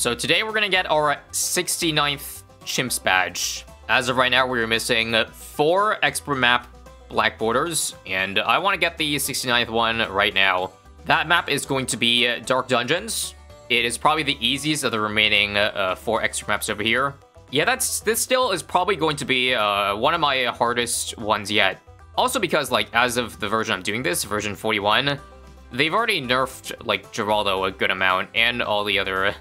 So today we're gonna get our 69th Chimps badge. As of right now, we're missing four expert map black borders, and I want to get the 69th one right now. That map is going to be Dark Dungeons. It is probably the easiest of the remaining uh, four extra maps over here. Yeah, that's this still is probably going to be uh, one of my hardest ones yet. Also because, like, as of the version I'm doing this, version 41, they've already nerfed, like, Geraldo a good amount, and all the other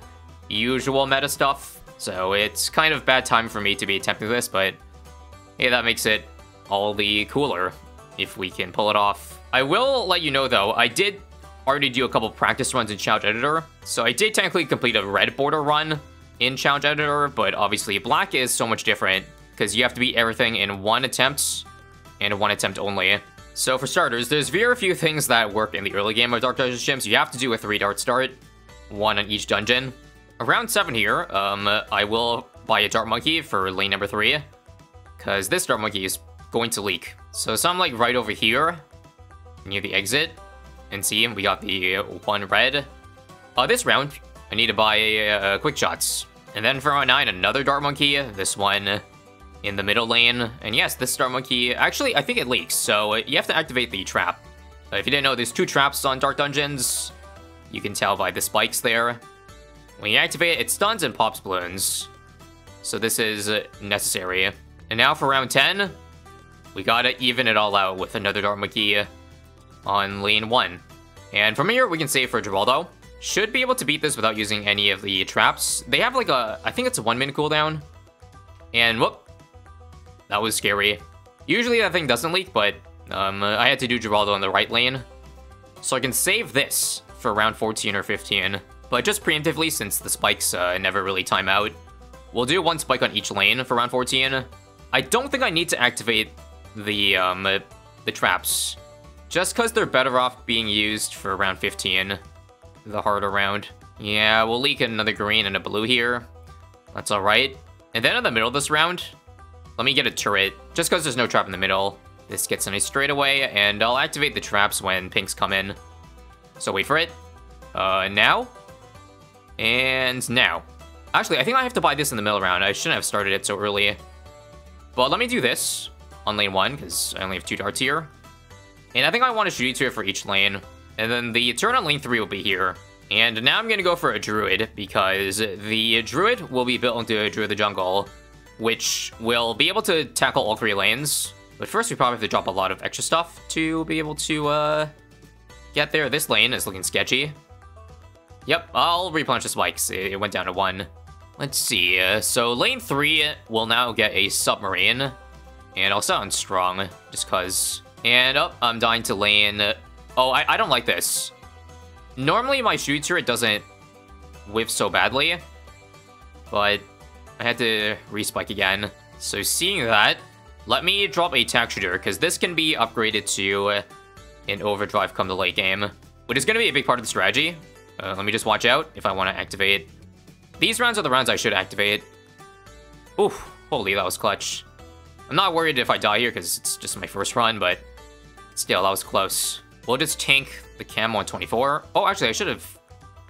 usual meta stuff. So it's kind of bad time for me to be attempting this, but hey, that makes it all the cooler if we can pull it off. I will let you know, though, I did already do a couple practice runs in Challenge Editor, so I did technically complete a red border run in Challenge Editor, but obviously black is so much different because you have to beat everything in one attempt and one attempt only. So for starters, there's very few things that work in the early game of Dark Dungeons Chimps. You have to do a three dart start, one on each dungeon. Around seven here, um, I will buy a Dart Monkey for lane number three, because this Dart Monkey is going to leak. So some like right over here, near the exit, and see, we got the one red. Uh, this round, I need to buy uh, quick shots. And then for round 9, another Dart Monkey, this one in the middle lane. And yes, this Dart Monkey, actually, I think it leaks, so you have to activate the trap. Uh, if you didn't know, there's two traps on Dark Dungeons. You can tell by the spikes there. When you activate it, it stuns and pops balloons. So this is necessary. And now for round 10, we gotta even it all out with another Monkey on lane 1. And from here, we can save for Geraldo. Should be able to beat this without using any of the traps. They have like a, I think it's a one minute cooldown. And whoop, that was scary. Usually that thing doesn't leak, but um, I had to do Geraldo in the right lane. So I can save this for round 14 or 15. But just preemptively, since the spikes uh, never really time out, we'll do one spike on each lane for round 14. I don't think I need to activate the, um, the traps. Just because they're better off being used for round 15 the harder round. Yeah, we'll leak another green and a blue here. That's alright. And then in the middle of this round, let me get a turret. Just because there's no trap in the middle. This gets a nice straightaway, and I'll activate the traps when pinks come in. So wait for it. Uh, now? And now. Actually, I think I have to buy this in the middle round. I shouldn't have started it so early. But let me do this on lane 1, because I only have two darts here. And I think I want to shoot it for each lane. And then the turn on lane 3 will be here. And now I'm going to go for a Druid, because the Druid will be built into a Druid the Jungle, which will be able to tackle all three lanes. But first, we probably have to drop a lot of extra stuff to be able to uh, get there. This lane is looking sketchy. Yep, I'll replenish the spikes. It went down to one. Let's see. Uh, so lane 3 will now get a Submarine. And I'll sound strong, just because. And oh, I'm dying to lane Oh, I, I don't like this. Normally my shooter, it doesn't whiff so badly. But I had to respike again. So seeing that, let me drop a tack shooter, because this can be upgraded to an overdrive come the late game. Which is going to be a big part of the strategy. Uh, let me just watch out if I want to activate. These rounds are the rounds I should activate. Oof, holy, that was clutch. I'm not worried if I die here, because it's just my first run, but still, that was close. We'll just tank the cam on 24. Oh, actually, I should have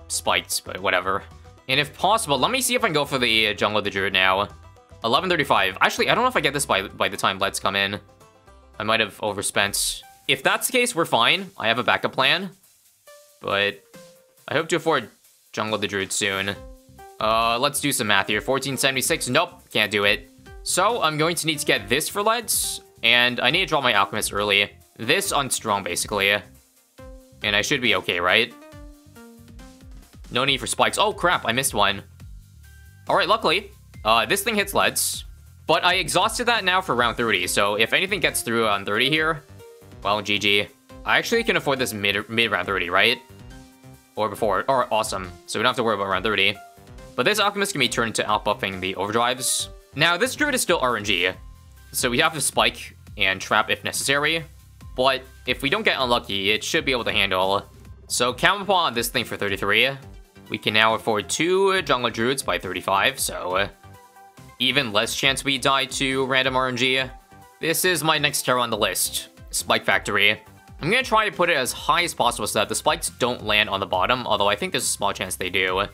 spiked, but whatever. And if possible, let me see if I can go for the Jungle of the Druid now. 1135. Actually, I don't know if I get this by, by the time Let's come in. I might have overspent. If that's the case, we're fine. I have a backup plan. But I hope to afford Jungle the Druid soon. Uh, let's do some math here. 1476. Nope, can't do it. So I'm going to need to get this for Let's. And I need to draw my Alchemist early. This on strong, basically. And I should be okay, right? No need for spikes. Oh, crap, I missed one. Alright, luckily, uh, this thing hits leads. But I exhausted that now for round 30, so if anything gets through on 30 here, well, GG. I actually can afford this mid, mid round 30, right? Or before, or awesome. So we don't have to worry about round 30. But this Alchemist can be turned into outbuffing the overdrives. Now, this Druid is still RNG, so we have to spike and trap if necessary. But if we don't get unlucky, it should be able to handle. So count upon this thing for 33. We can now afford two Jungle Druids by 35, so uh, even less chance we die to random RNG. This is my next terror on the list, Spike Factory. I'm gonna try to put it as high as possible so that the spikes don't land on the bottom, although I think there's a small chance they do.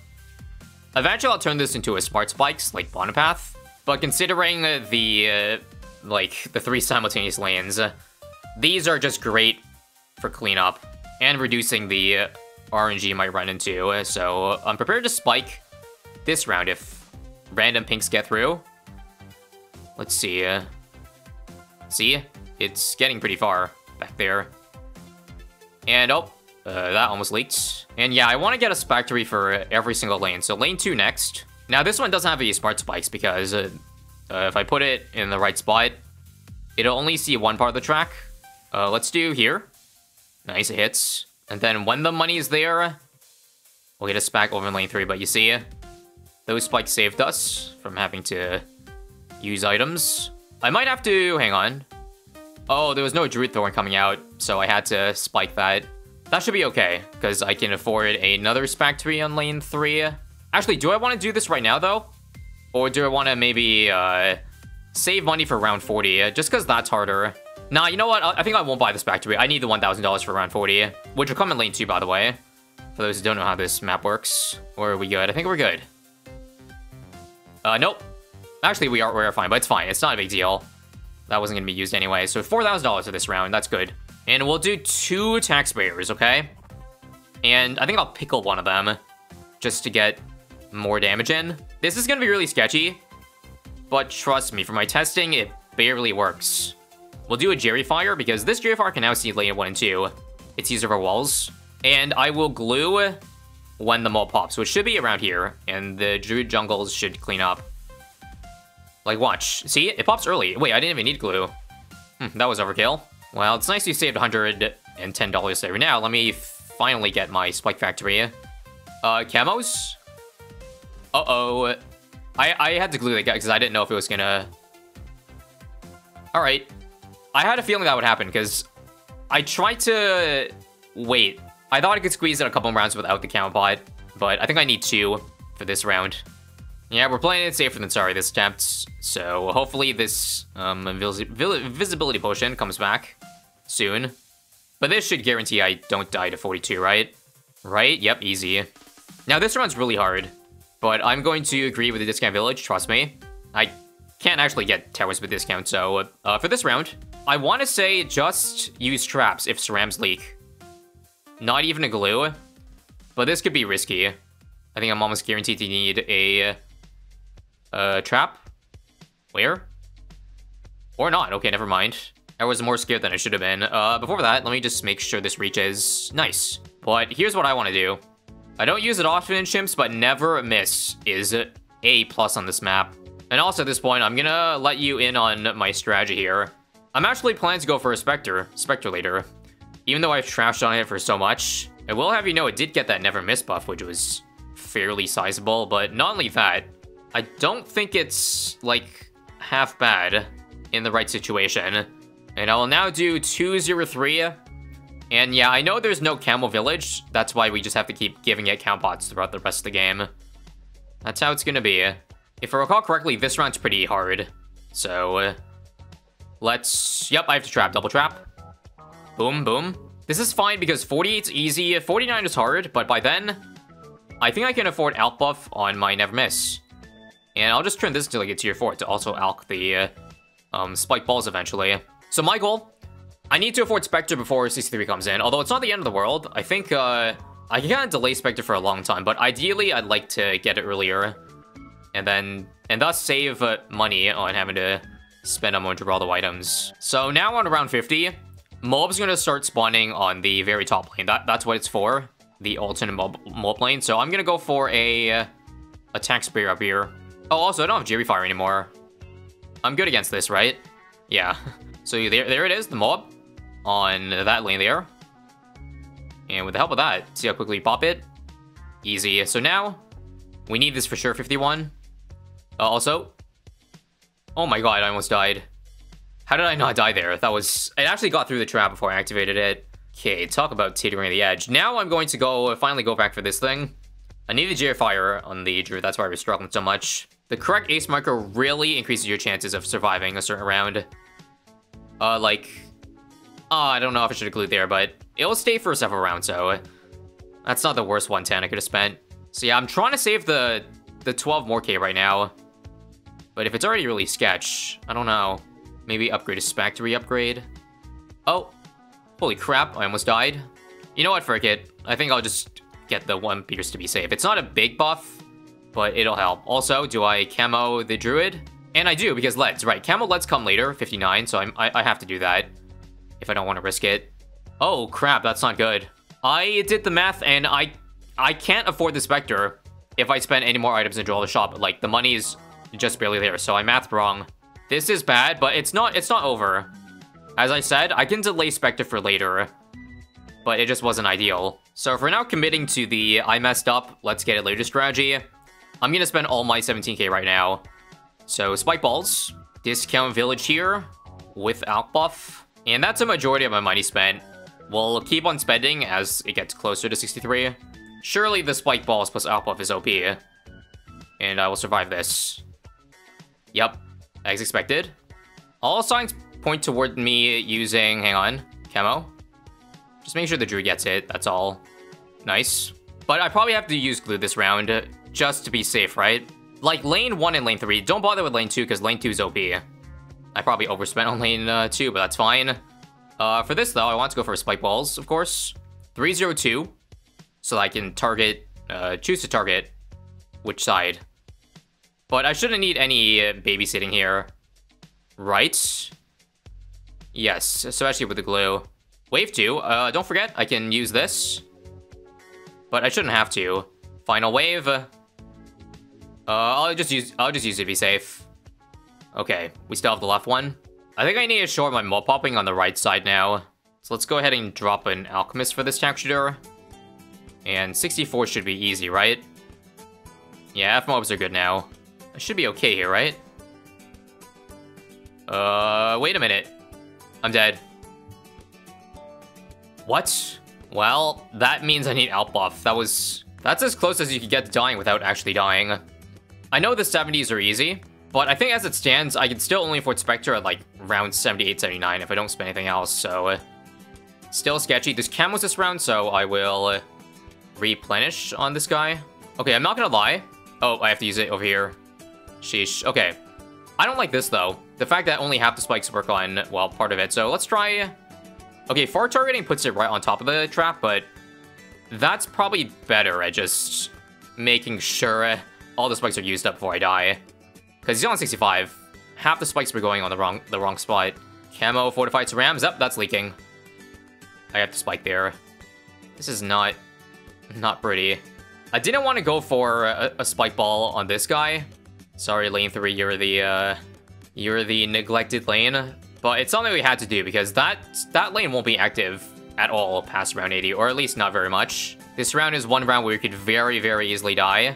Eventually, I'll turn this into a smart spikes like Bonapath. But considering the, uh, like, the three simultaneous lanes, these are just great for cleanup and reducing the uh, RNG you might run into. So I'm prepared to spike this round if random pinks get through. Let's see. Uh, see? It's getting pretty far back there. And, oh, uh, that almost leaked. And yeah, I want to get a Spectre for every single lane. So lane 2 next. Now, this one doesn't have any smart spikes because uh, uh, if I put it in the right spot, it'll only see one part of the track. Uh, let's do here. Nice, it hits. And then when the money is there, we'll get a back over in lane 3. But you see, those spikes saved us from having to use items. I might have to... hang on. Oh, there was no Druid Thorn coming out, so I had to spike that. That should be okay, because I can afford another Spectre on lane 3. Actually, do I want to do this right now, though? Or do I want to maybe uh, save money for round 40, uh, just because that's harder? Nah, you know what? I think I won't buy the Spectre. I need the $1,000 for round 40, which will come in lane 2, by the way. For those who don't know how this map works. Or are we good? I think we're good. Uh, nope. Actually, we are, we are fine, but it's fine. It's not a big deal. That wasn't to be used anyway. So $4,000 for this round. That's good. And we'll do two attack sprayers, okay? And I think I'll pickle one of them just to get more damage in. This is to be really sketchy, but trust me, for my testing, it barely works. We'll do a Gerry Fire because this Gerry Fire can now see lane 1 and 2. It's easier for walls. And I will glue when the mob pops, which should be around here, and the Druid jungles should clean up. Like, watch. See? It pops early. Wait, I didn't even need glue. Hmm, that was overkill. Well, it's nice you saved $110 there. Now, let me finally get my Spike Factory. Uh, camos? Uh-oh. I, I had to glue that guy because I didn't know if it was gonna... Alright. I had a feeling that would happen because I tried to wait. I thought I could squeeze in a couple rounds without the camo pod, but I think I need two for this round. Yeah, we're playing it safer than sorry this attempt, so hopefully this um, invisibility potion comes back soon. But this should guarantee I don't die to 42, right? Right? Yep, easy. Now this round's really hard, but I'm going to agree with the discount village, trust me. I can't actually get towers with discount, so uh, for this round, I want to say just use traps if cerams leak. Not even a glue, but this could be risky. I think I'm almost guaranteed to need a uh, trap? Where? Or not. Okay, never mind. I was more scared than I should have been. Uh, before that, let me just make sure this reaches. Nice. But here's what I want to do. I don't use it often in chimps, but never miss is A plus on this map. And also at this point, I'm gonna let you in on my strategy here. I'm actually planning to go for a Spectre, Spectre later. Even though I've trashed on it for so much, I will have you know it did get that never miss buff, which was fairly sizable, but not only that, I don't think it's, like, half bad in the right situation. And I will now do 203. And yeah, I know there's no Camo Village. That's why we just have to keep giving it count pots throughout the rest of the game. That's how it's gonna be. If I recall correctly, this round's pretty hard. So, let's... Yep, I have to trap. Double trap. Boom, boom. This is fine because 48's easy. 49 is hard, but by then, I think I can afford Alk buff on my Never Miss. And I'll just turn this until I get tier 4 to also alk the uh, um, spike balls eventually. So my goal, I need to afford Spectre before CC3 comes in. Although it's not the end of the world. I think uh, I can kind of delay Spectre for a long time. But ideally, I'd like to get it earlier. And then, and thus save uh, money on having to spend on Geraldo items. So now on around 50, Mob's gonna start spawning on the very top lane. That, that's what it's for, the alternate mob, mob lane. So I'm gonna go for a uh, attack spear up here. Oh, also, I don't have Gerry Fire anymore. I'm good against this, right? Yeah. So there, there it is, the mob on that lane there. And with the help of that, see how quickly you pop it? Easy. So now, we need this for sure, 51. Uh, also, oh my god, I almost died. How did I not die there? That was, it actually got through the trap before I activated it. Okay, talk about teetering the edge. Now I'm going to go, finally go back for this thing. I need the Jerry Fire on the Druid, that's why we're struggling so much. The correct ace marker really increases your chances of surviving a certain round. Uh, like... Oh, I don't know if I should include there, but it'll stay for several rounds, so... That's not the worst 110 I could have spent. So yeah, I'm trying to save the the 12 more K right now. But if it's already really sketch, I don't know. Maybe upgrade a Spectre upgrade. Oh, holy crap, I almost died. You know what, frick it. I think I'll just get the one Pierce to be safe. It's not a big buff, but it'll help. Also, do I camo the Druid? And I do, because leads, right. Camo leads come later, 59, so I'm, I, I have to do that if I don't want to risk it. Oh, crap, that's not good. I did the math, and I I can't afford the Spectre if I spend any more items in the Shop. Like, the money is just barely there, so I mathed wrong. This is bad, but it's not it's not over. As I said, I can delay Spectre for later, but it just wasn't ideal. So for now committing to the I messed up, let's get it later strategy, I'm gonna spend all my 17k right now. So Spike Balls, discount village here with Alk buff, and that's a majority of my money spent. We'll keep on spending as it gets closer to 63. Surely the Spike Balls plus Alk buff is OP, and I will survive this. Yep, as expected. All signs point toward me using, hang on, camo. Just make sure the druid gets it, that's all. Nice. But I probably have to use glue this round, just to be safe, right? Like, lane 1 and lane 3, don't bother with lane 2, because lane 2 is OP. I probably overspent on lane uh, 2, but that's fine. Uh, for this, though, I want to go for spike balls, of course. 302, so I can target, uh, choose to target which side. But I shouldn't need any uh, babysitting here. Right? Yes, especially with the glue. Wave 2, uh, don't forget, I can use this. But I shouldn't have to. Final wave. Uh, I'll just use I'll just use it to be safe. Okay, we still have the left one. I think I need to short my mob popping on the right side now. So let's go ahead and drop an alchemist for this texture. And 64 should be easy, right? Yeah, F mobs are good now. I should be okay here, right? Uh, wait a minute. I'm dead. What? Well, that means I need Alk buff. That was... That's as close as you could get to dying without actually dying. I know the 70s are easy, but I think as it stands, I can still only afford Spectre at like round 78, 79 if I don't spend anything else, so... Uh, still sketchy. There's camos this round, so I will uh, replenish on this guy. Okay, I'm not gonna lie. Oh, I have to use it over here. Sheesh. Okay. I don't like this, though. The fact that only half the spikes work on, well, part of it. So let's try... Okay, far targeting puts it right on top of the trap, but that's probably better at just making sure all the spikes are used up before I die. Because he's on 65. Half the spikes were going on the wrong the wrong spot. Camo, fortified cerams. Up, that's leaking. I have to spike there. This is not not pretty. I didn't want to go for a, a spike ball on this guy. Sorry, lane 3, you're the, uh, you're the neglected lane. But it's something we had to do because that, that lane won't be active at all past round 80, or at least not very much. This round is one round where you could very, very easily die.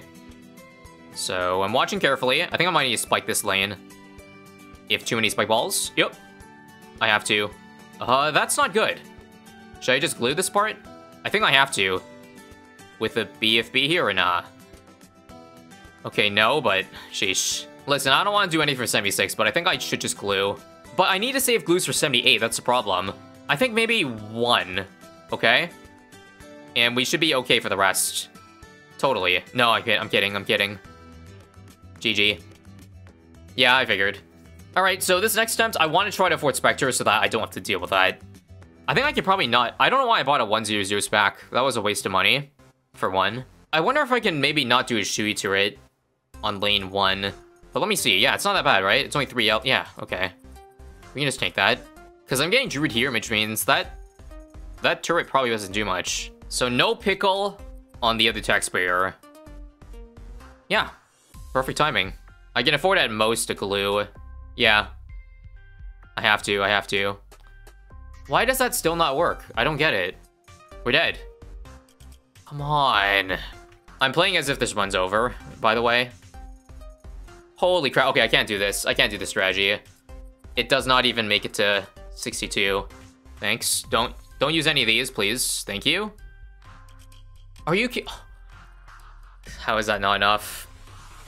So I'm watching carefully. I think I might need to spike this lane. If too many spike balls. Yep. I have to. Uh, that's not good. Should I just glue this part? I think I have to. With a BFB here or not? Okay, no, but sheesh. Listen, I don't want to do anything for 76, but I think I should just glue. But I need to save glues for 78, that's the problem. I think maybe one, okay? And we should be okay for the rest. Totally. No, I I'm kidding, I'm kidding. GG. Yeah, I figured. Alright, so this next attempt, I want to try to afford Spectre so that I don't have to deal with that. I think I could probably not. I don't know why I bought a 100 spec. That was a waste of money, for one. I wonder if I can maybe not do a Shui turret on lane one. But let me see. Yeah, it's not that bad, right? It's only three out. Yeah, okay. We can just take that. Because I'm getting Druid here, which means that that turret probably doesn't do much. So no pickle on the other tack sprayer. Yeah, perfect timing. I can afford at most a glue. Yeah. I have to, I have to. Why does that still not work? I don't get it. We're dead. Come on. I'm playing as if this one's over, by the way. Holy crap. Okay, I can't do this. I can't do this strategy. It does not even make it to 62. Thanks. Don't don't use any of these, please. Thank you. Are you How is that not enough?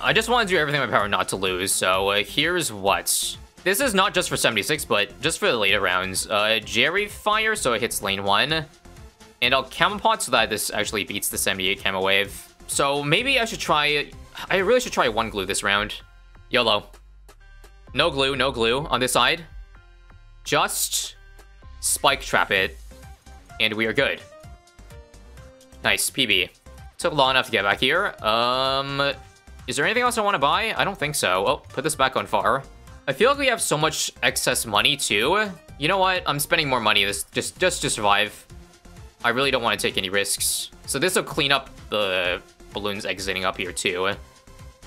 I just want to do everything in my power not to lose, so uh, here's what. This is not just for 76, but just for the later rounds. Uh, Gerry Fire, so it hits lane 1. And I'll Camo Pot so that this actually beats the 78 Camo Wave. So maybe I should try I really should try one glue this round. YOLO. No glue, no glue on this side. Just spike trap it, and we are good. Nice, PB. Took long enough to get back here. Um, is there anything else I want to buy? I don't think so. Oh, put this back on far. I feel like we have so much excess money too. You know what? I'm spending more money this just just to survive. I really don't want to take any risks. So this will clean up the balloons exiting up here too.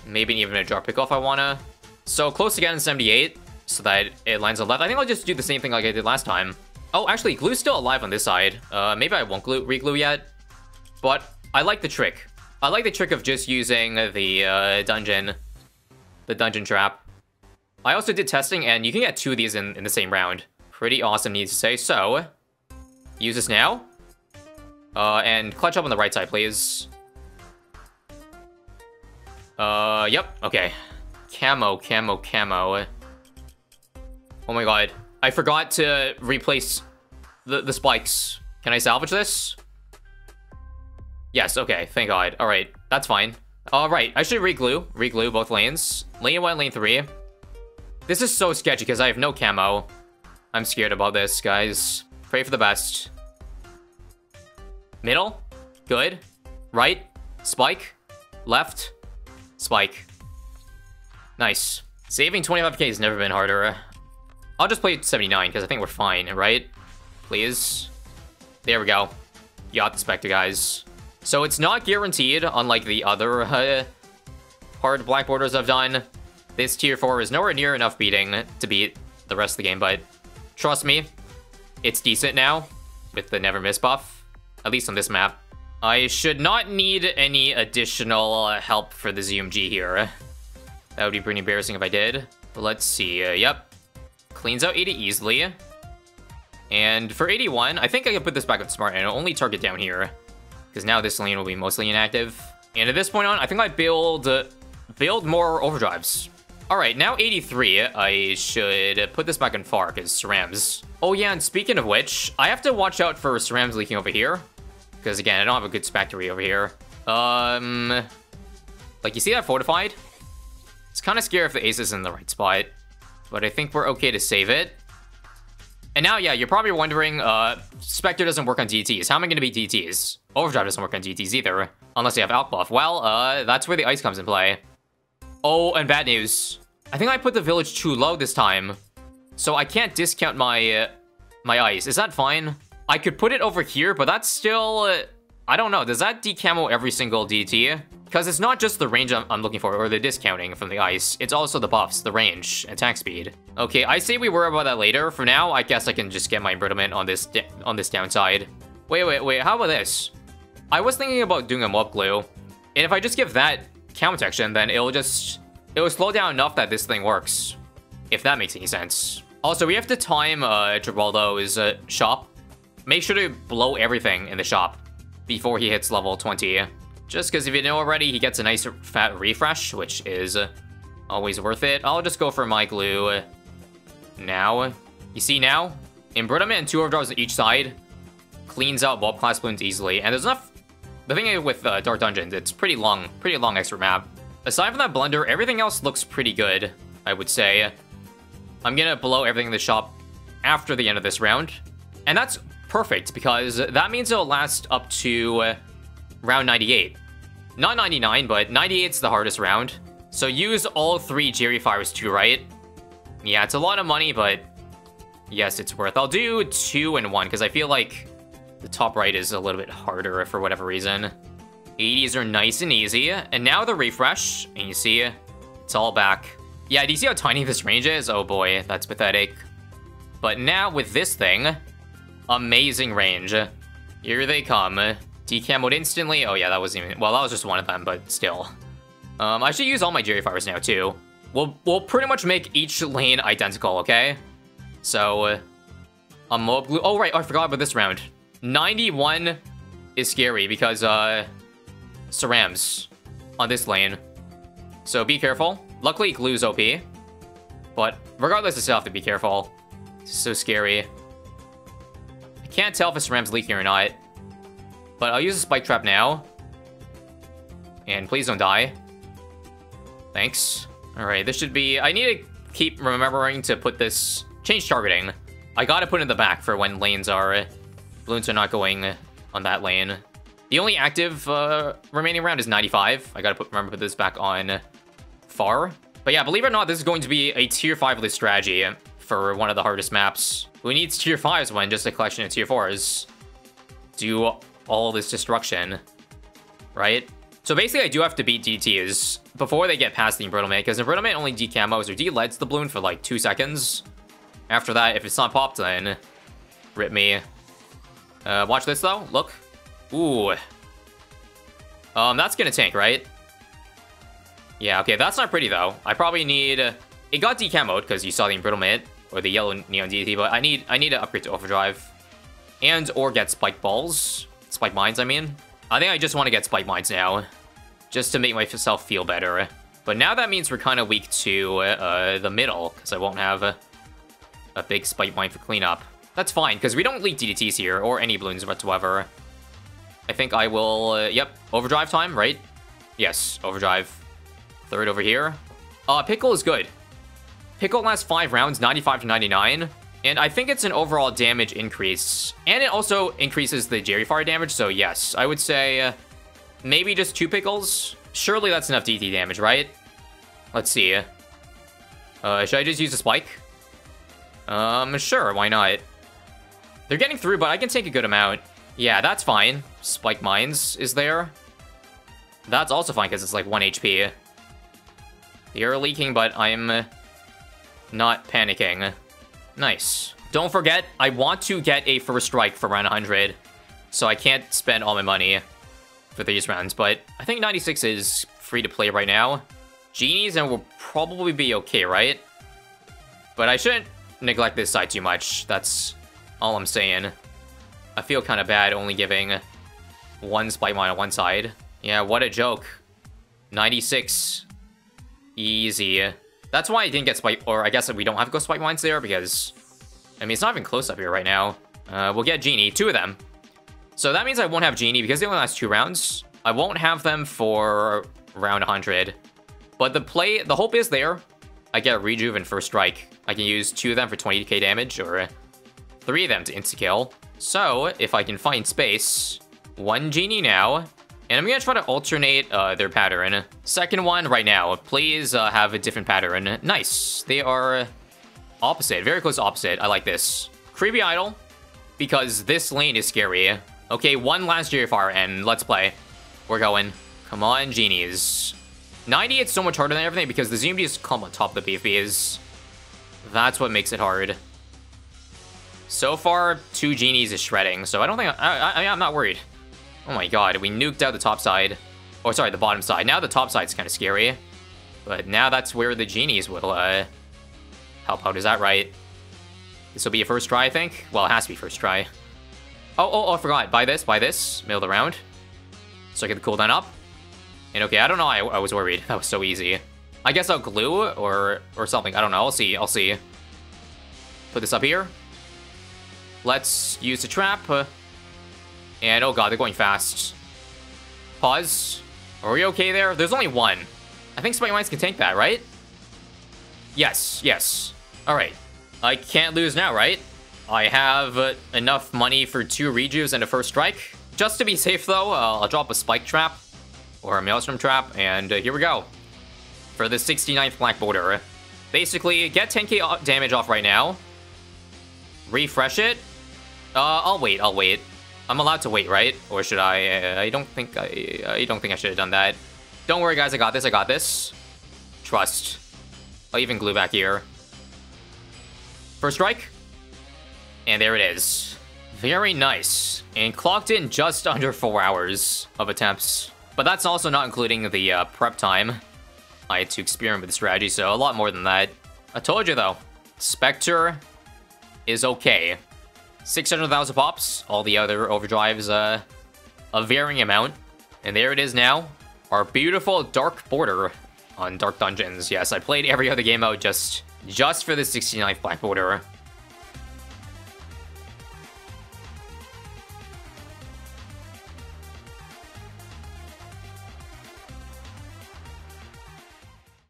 Maybe even a drop pick off I wanna. So close again in 78, so that it lands on left. I think I'll just do the same thing like I did last time. Oh, actually, glue's still alive on this side. Uh, maybe I won't glue, re-glue yet. But I like the trick. I like the trick of just using the uh, dungeon, the dungeon trap. I also did testing, and you can get two of these in, in the same round. Pretty awesome, need to say. So, use this now. Uh, and clutch up on the right side, please. Uh, yep, okay. Camo, camo, camo. Oh my god. I forgot to replace the, the spikes. Can I salvage this? Yes, okay, thank god. Alright, that's fine. Alright, I should reglue. Reglue both lanes. Lane 1, lane 3. This is so sketchy because I have no camo. I'm scared about this, guys. Pray for the best. Middle. Good. Right. Spike. Left. Spike. Nice. Saving 25k has never been harder. I'll just play 79 because I think we're fine, right? Please. There we go. You got the Spectre, guys. So it's not guaranteed, unlike the other uh, hard black borders I've done. This tier 4 is nowhere near enough beating to beat the rest of the game, but trust me, it's decent now with the never miss buff, at least on this map. I should not need any additional uh, help for the ZOMG here. That would be pretty embarrassing if I did. Let's see, uh, yep. Cleans out 80 easily. And for 81, I think I can put this back with Smart and only target down here. Because now this lane will be mostly inactive. And at this point on, I think I build, build more overdrives. Alright, now 83, I should put this back in far, because Cerams. Oh yeah, and speaking of which, I have to watch out for Cerams leaking over here. Because again, I don't have a good Spectre over here. Um, Like, you see that fortified? It's kind of scary if the ace is in the right spot. But I think we're okay to save it. And now, yeah, you're probably wondering, uh, Spectre doesn't work on DTs. How am I going to beat DTs? Overdrive doesn't work on DTs either, unless you have outbuff. Well, uh, that's where the ice comes in play. Oh, and bad news. I think I put the village too low this time. So I can't discount my, uh, my ice. Is that fine? I could put it over here, but that's still... I don't know. Does that decamo every single DT? Because it's not just the range I'm, I'm, looking for, or the discounting from the ice. It's also the buffs, the range, attack speed. Okay, I say we worry about that later. For now, I guess I can just get my embrittlement on this on this downside. Wait, wait, wait. How about this? I was thinking about doing a mob glue. And if I just give that camo protection, then it'll just... It'll slow down enough that this thing works. If that makes any sense. Also, we have to time uh, Geraldo's uh, shop. Make sure to blow everything in the shop before he hits level 20. Just because if you know already, he gets a nice fat refresh, which is always worth it. I'll just go for my glue now. You see now? Embrittlement and two overdrives on each side cleans out Bulb Class Balloons easily, and there's enough the thing with uh, Dark Dungeons, it's pretty long, pretty long extra map. Aside from that blender, everything else looks pretty good, I would say. I'm gonna blow everything in the shop after the end of this round. And that's perfect, because that means it'll last up to uh, round 98. Not 99, but 98's the hardest round. So use all three Gerry Fires too, right? Yeah, it's a lot of money, but yes, it's worth. I'll do two and one, because I feel like the top right is a little bit harder for whatever reason. 80s are nice and easy. And now the refresh, and you see, it's all back. Yeah, do you see how tiny this range is? Oh boy, that's pathetic. But now with this thing, amazing range. Here they come. Decamoed instantly. Oh yeah, that wasn't even, well, that was just one of them, but still. Um, I should use all my Gerry Fires now too. We'll, we'll pretty much make each lane identical, okay? So, a mob glue. Oh, right, oh, I forgot about this round. 91 is scary because, uh, Cerams on this lane. So be careful. Luckily, Glue's OP. But regardless, I still have to be careful. It's so scary. Can't tell if a Ceram's leaking or not. But I'll use a Spike Trap now. And please don't die. Thanks. Alright, this should be... I need to keep remembering to put this... Change targeting. I gotta put it in the back for when lanes are... Balloons are not going on that lane. The only active uh, remaining round is 95. I gotta put, remember put this back on far. But yeah, believe it or not, this is going to be a tier 5 list strategy for one of the hardest maps. Who needs tier 5s when just a collection of tier 4s do all this destruction, right? So basically, I do have to beat DTs before they get past the Embrittlement, because Embrittlement only decamos or deleds the balloon for like two seconds. After that, if it's not popped, then rip me. Uh, watch this though, look. Ooh. Um, that's gonna tank, right? Yeah, okay, that's not pretty though. I probably need... It got decamoed because you saw the Embrittlement, or the yellow neon DT, but I need I need to upgrade to overdrive. And or get spike balls. Spike mines, I mean. I think I just want to get spike mines now. Just to make myself feel better. But now that means we're kind of weak to uh, the middle, because I won't have a, a big spike mine for cleanup. That's fine, because we don't leak DDTs here, or any balloons whatsoever. I think I will, uh, yep, overdrive time, right? Yes, overdrive. Third over here. Uh, Pickle is good. Pickle lasts 5 rounds, 95 to 99. And I think it's an overall damage increase. And it also increases the Gerry Fire damage, so yes. I would say uh, maybe just two Pickles. Surely that's enough DT damage, right? Let's see. Uh, should I just use a Spike? Um, sure, why not? They're getting through, but I can take a good amount. Yeah, that's fine. Spike Mines is there. That's also fine, because it's like 1 HP. You're leaking, but I'm not panicking. Nice. Don't forget, I want to get a first strike for round 100, so I can't spend all my money for these rounds, but I think 96 is free to play right now. Genies and we'll probably be okay, right? But I shouldn't neglect this side too much, that's all I'm saying. I feel kind of bad only giving one spike mine on one side. Yeah, what a joke. 96. Easy. That's why I didn't get spike, or I guess we don't have ghost spike mines there because, I mean, it's not even close up here right now. Uh, we'll get Genie, two of them. So that means I won't have Genie because they only last two rounds. I won't have them for round 100. But the play, the hope is there. I get Rejuve and First Strike. I can use two of them for 20k damage or three of them to insta-kill. So if I can find space, one Genie now, and I'm gonna try to alternate uh, their pattern. Second one right now. Please uh, have a different pattern. Nice. They are opposite. Very close opposite. I like this. Creepy Idol, because this lane is scary. Okay, one last GFR, and let's play. We're going. Come on, genies. 90, it's so much harder than everything because the ZMDs come on top of the BFBs. That's what makes it hard. So far, two genies is shredding, so I don't think I, I, I'm not worried. Oh my god, we nuked out the top side. Oh, sorry, the bottom side. Now the top side's kind of scary. But now that's where the genies will uh, help out. Is that right? This will be a first try, I think? Well, it has to be first try. Oh, oh, oh, I forgot. Buy this, buy this. Middle of the round. So I get the cooldown up. And okay, I don't know. I, I was worried. That was so easy. I guess I'll glue or or something. I don't know. I'll see. I'll see. Put this up here. Let's use the trap. Uh, and oh god, they're going fast. Pause. Are we okay there? There's only one. I think Spike Mines can tank that, right? Yes, yes. Alright. I can't lose now, right? I have uh, enough money for two Rejuves and a first strike. Just to be safe, though, uh, I'll drop a Spike Trap or a Maelstrom Trap, and uh, here we go. For the 69th Black Border. Basically, get 10k damage off right now. Refresh it. Uh, I'll wait, I'll wait. I'm allowed to wait, right? Or should I? I don't think I... I don't think I should have done that. Don't worry, guys. I got this. I got this. Trust. I'll even glue back here. First strike. And there it is. Very nice. And clocked in just under four hours of attempts. But that's also not including the uh, prep time. I had to experiment with the strategy, so a lot more than that. I told you, though. Spectre is okay. 600,000 pops. All the other overdrives, uh, a varying amount. And there it is now. Our beautiful Dark Border on Dark Dungeons. Yes, I played every other game out just, just for the 69th Black Border.